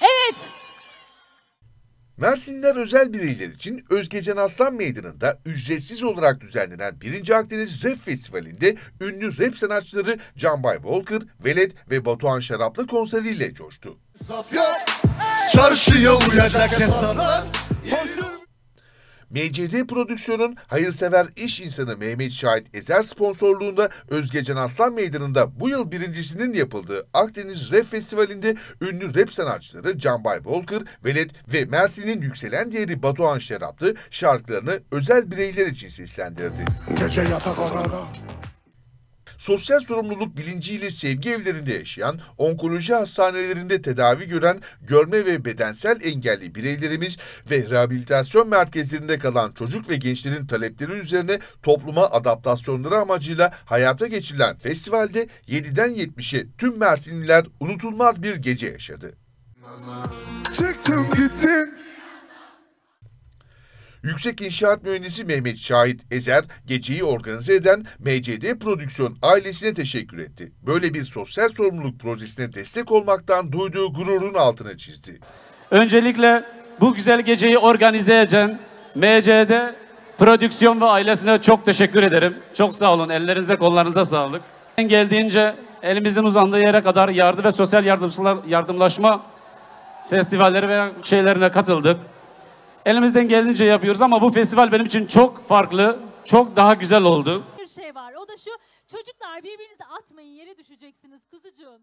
Evet. Mersinler özel bireyler için Özgecan Aslan Meydanı'nda ücretsiz olarak düzenlenen 1. Akdeniz Rap Festivali'nde ünlü rap sanatçıları Canbay Volker, Velet ve Batuhan Şaraplı konseriyle coştu. Çarşıya uyacak hesaplar. MCD Prodüksiyon'un hayırsever iş insanı Mehmet Şahit Ezer sponsorluğunda Özgecan Aslan Meydanı'nda bu yıl birincisinin yapıldığı Akdeniz Rap Festivali'nde ünlü rap sanatçıları Canbay Volker, Velet ve Mersin'in yükselen değeri Batuhan Şaraplı şarkılarını özel bireyler için seslendirdi. Gece yatak odana. Sosyal sorumluluk bilinciyle sevgi evlerinde yaşayan, onkoloji hastanelerinde tedavi gören, görme ve bedensel engelli bireylerimiz ve rehabilitasyon merkezlerinde kalan çocuk ve gençlerin talepleri üzerine topluma adaptasyonları amacıyla hayata geçirilen festivalde 7'den 70'e tüm Mersinliler unutulmaz bir gece yaşadı. Çıktın gittin. Yüksek İnşaat Mühendisi Mehmet Şahit Ezer, geceyi organize eden MCD Prodüksiyon ailesine teşekkür etti. Böyle bir sosyal sorumluluk projesine destek olmaktan duyduğu gururun altını çizdi. Öncelikle bu güzel geceyi organize eden MCD prodüksiyon ve ailesine çok teşekkür ederim. Çok sağ olun. Ellerinize kollarınıza sağlık. Geldiğince elimizin uzandığı yere kadar yardım ve sosyal yardımlaşma festivalleri ve şeylerine katıldık. Elimizden geldiğince yapıyoruz ama bu festival benim için çok farklı, çok daha güzel oldu. Bir şey var. O da şu. Çocuklar birbirinizi atmayın. Yere düşeceksiniz kuzucuğum.